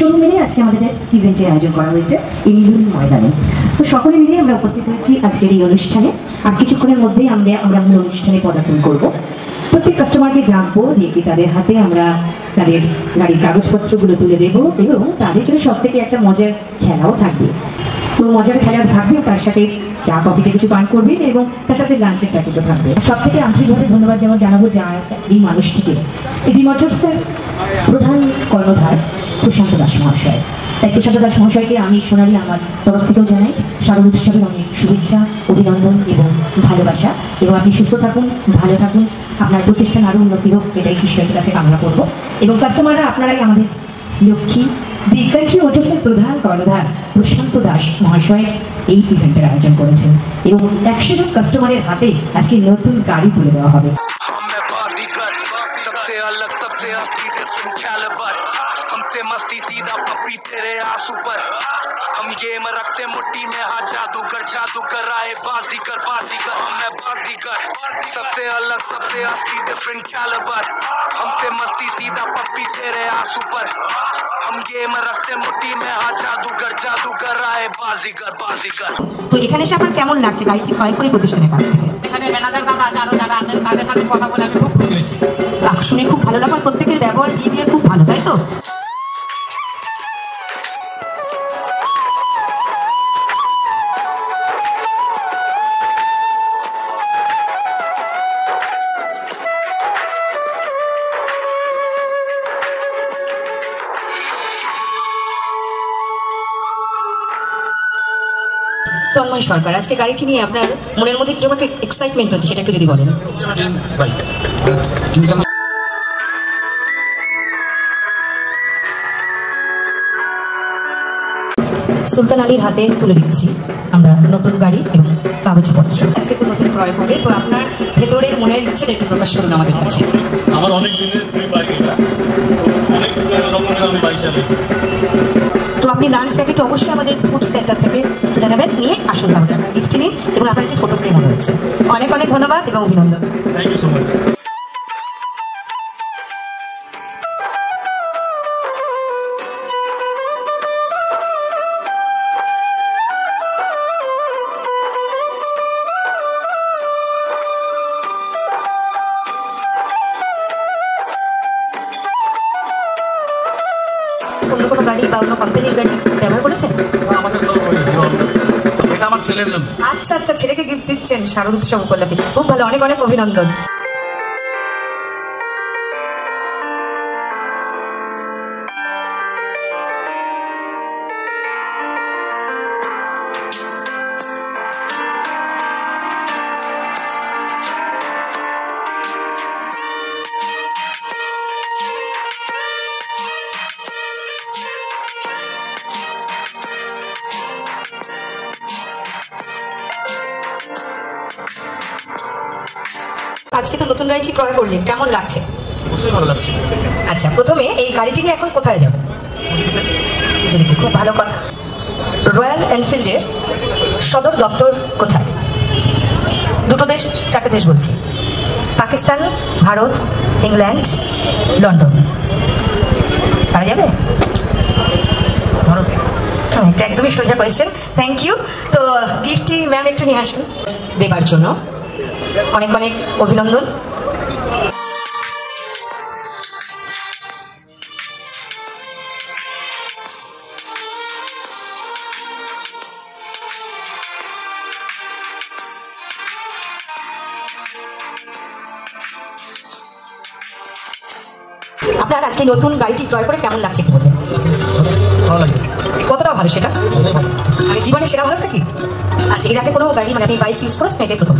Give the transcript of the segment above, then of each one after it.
যে মিলে আজকে আমাদের ইভেন্টের আয়োজন করা হয়েছে এই মিলন ময়দানে। তো সকলে মিলে আমরা উপস্থিত হয়েছি আজকের এই অনুষ্ঠানে। আর কিছুক্ষণের মধ্যেই আমরা আমরা মূল অনুষ্ঠানে পদার্পণ করব। প্রত্যেক কাস্টমারকে ডাকবো, যে কি তাদের হাতে আমরা তাদের গাড়ির কাগজপত্রগুলো তুলে দেব এবং তাদের জন্য সব থেকে একটা মজার খেলাও থাকবে। তো মজার খেলা থাকবে তার সাথে চা কফিতে কিছু পান করবেন এবং তার সাথে লাঞ্চের প্যাকেটও থাকবে। সব থেকে আন্তরিকভাবে ধন্যবাদ যেমন জানাব যা এই মানুষটিকে। এডি মোটরসের প্রধান কর্ণধার প্রশান্ত দাস মহাশয়। তাই প্রশান্ত দাস মহাশয়কে আমি সোনালি আমার তরফ থেকেও জানাই। শারদ উৎসবের অনেক শুভেচ্ছা, অভিনন্দন এবং ভালোবাসা। এবং আপনি সুস্থ থাকুন, ভালো থাকুন। আপনার প্রতিষ্ঠান আরও উন্নতি হোক, এটাই ঈশ্বরের কাছে কামনা করব। এবং কাস্টমাররা আপনারাই আমাদের লক্ষ্মী। বিজ্ঞানী মোটরসের প্রধান কর্ণধার প্রশান্ত দাস মহাশয় এই ইভেন্টের আয়োজন করেছেন এবং একশো জন কাস্টমারের হাতে আজকে নতুন গাড়ি তুলে দেওয়া হবে हम मैं बाजीगर सबसे अलग सबसे असली डिफरेंट कैलिबर हमसे मस्ती सीधा पप्पी तेरे आंसू पर हम गेम रखते मुट्ठी में हाँ जादूगर जादूगर आए बाजीगर बाजीगर हम मैं बाजीगर सबसे अलग सबसे असली डिफरेंट कैलिबर हमसे मस्ती सीधा पप्पी तेरे आंसू पर हम गेम रखते मुट्ठी में हाँ जादूगर जादूगर आए बाजीगर बाजीगर তো এখানে এসে আপনার কেমন লাগছে গাড়িটি ক্রয় করে প্রতিষ্ঠানের কাছ থেকে এখানে ম্যানেজার দাদা আছে আরো যারা আছেন তাদের সাথে কথা বলে আমি খুব খুশি হয়েছি বাহ, শুনে খুব ভালো লাগলো আর তন্ময় সরকার। আজকে গাড়িটি নিয়ে আপনার মনের মধ্যে কীরকম একটা এক্সাইটমেন্ট হচ্ছে সেটা একটু যদি বলেন। সুলতান আলীর হাতে তুলে দিচ্ছি আমরা নতুন গাড়ি এবং কাগজপত্র। আজকে তো নতুন ক্রয় হবে তো আপনার ভেতরের মনের ইচ্ছেটা একটু প্রকাশ করুন আমাদের কাছে। আমার অনেক দিনের প্রিয় বাইক এটা। অনেক রকমের আমি বাইক চালিয়েছি। তো আপনি লাঞ্চ প্যাকেট অবশ্যই আমাদের ফুড সেন্টার থেকে তুলে নেবেন নিয়ে আসুন তাহলে। গিফট নিন এবং আপনার একটি ফটো ফ্রেমও রয়েছে। অনেক অনেক ধন্যবাদ এবং অভিনন্দন। থ্যাংক ইউ সো মাচ অন্য কোনো গাড়ি বা অন্য কোম্পানির গাড়ি ছেলের জন্য আচ্ছা আচ্ছা ছেলেকে গিফট দিচ্ছেন, শারদ উৎসব উপলক্ষে। খুব ভালো, অনেক অনেক অভিনন্দন। আজকে তো নতুন গাড়িটি ক্রয় করলেন কেমন লাগছে? অবশ্যই ভালো লাগছে। আচ্ছা প্রথমে এই গাড়িটি নিয়ে এখন কোথায় যাবে? যদি খুব ভালো কথা। রয়্যাল এনফিল্ডের সদর দফতর কোথায়? দুটো দেশ চারটে দেশ বলছি। Pakistan Bharat England London. পারা যাবে? হ্যাঁ, এটা একদমই সোজা কোয়েশ্চেন থ্যাংক ইউ তো গিফটটি ম্যাম একটু নিয়ে আসুন। দেবার জন্য। অনেক অনেক অভিনন্দন। আপনার আজকে নতুন গাড়িটি ক্রয় করে কেমন লাগছে একটু বলবেন কতটা ভালো সেটা? ভালো। মানে জীবনে সেরা ভালো থাকি আচ্ছা এর আগে কোনো গাড়ি মানে আপনি বাইক ইউজ করেছেন? এটাই প্রথম।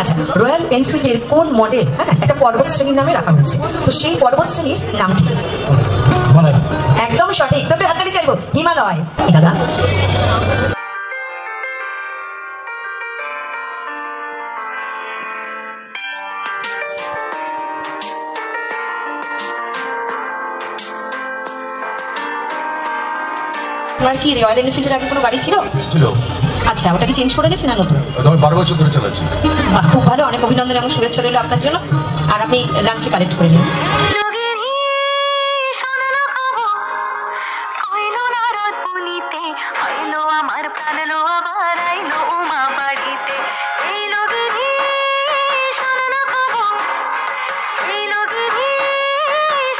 আচ্ছা রয়্যাল এনফিল্ডের কোন মডেল হ্যাঁ একটা পর্বত শ্রেণির নামে রাখা হয়েছে। তো সেই পর্বত শ্রেণির নামটি একদম সঠিক তোকে হাততালি চাইব। হিমালয়। দাদা। তোমার কি রয়্যাল এনফিল্ডের আগে কোনো গাড়ি ছিল? ছিল। আচ্ছা ওটা কি চেঞ্জ করে নিলেন না নতুন? আমি বারো বছর ধরে চালাচ্ছি। খুব ভালো অনেক অভিনন্দন এবং শুভেচ্ছা রইল আপনার জন্য। আর আপনি লাঞ্চে কালেক্ট করে নিন। আমার প্রাণ লো আবার আইলো উমা বাড়িতে। এই লগেরই শোনালো খবর এই লগেরই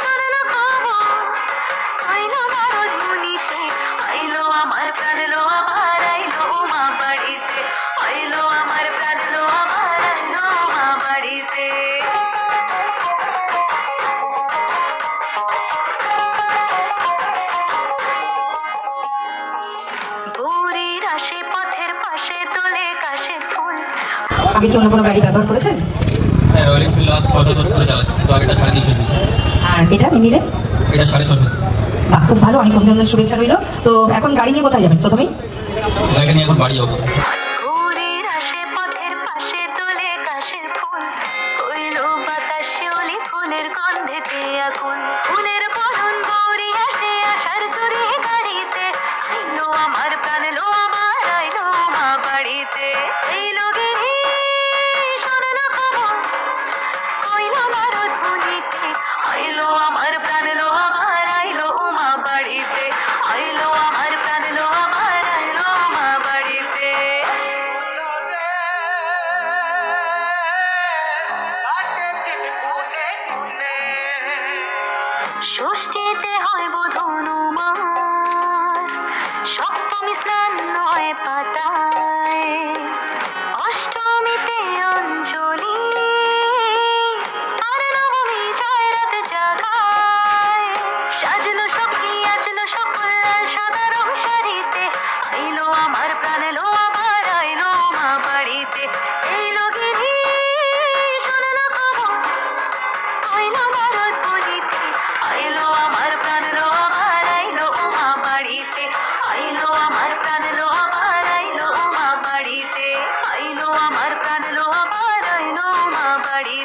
শোনালো খবর কইলো নারদ মুনিতে আইলো আমার প্রাণ লো আবার আইলো উমা বাড়িতে আইলো আমার প্রাণ লো আবার আইলো উমা বাড়িতে গৌরীর আসে পথের পাশে তোলে কাশের ফুল। আগে কি অন্য কোনো গাড়ি ব্যবহার করেছেন? হ্যাঁ রয়্যাল এনফিল্ড লাস্ট ছশো ধরে চালাচ্ছি তো আগেটা সাড়ে তিনশো দিয়েছি আর এটা এটা সাড়ে ছশো বাহ খুব ভালো অনেক অভিনন্দন শুভেচ্ছা রইল। তো এখন গাড়ি নিয়ে কোথায় যাবেন প্রথমেই? গাড়িটা নিয়ে এখন বাড়ি ষষ্ঠীতে হয় বোধ হনুমার সপ্তমী স্নান নয় পাতায়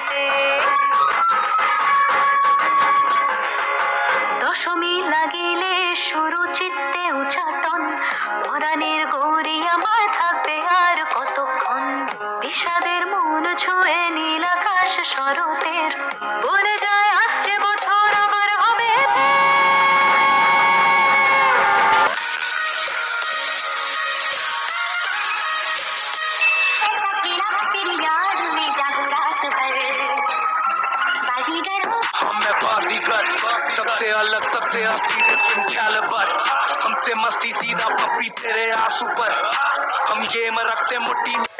বাড়িতে मस्ती सीधा पप्पी तेरे आँसू पर। हम गेम रखते मुट्ठी में